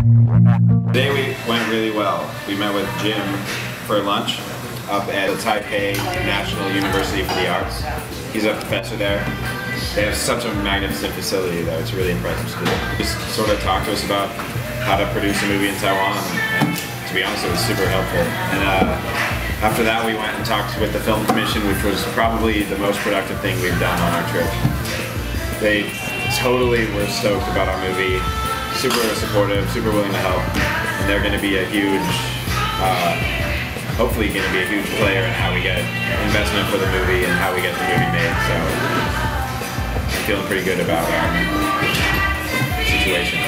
Today we went really well. We met with Jim for lunch up at the Taipei National University for the Arts. He's a professor there. They have such a magnificent facility though. It's really impressive school. Just sort of talked to us about how to produce a movie in Taiwan and to be honest it was super helpful. And uh, after that we went and talked with the film commission which was probably the most productive thing we've done on our trip. They totally were stoked about our movie, super supportive, super willing to help, and they're going to be a huge uh, hopefully going to be a huge player in how we get investment for the movie and how we get the movie made. So I'm feeling pretty good about our situation.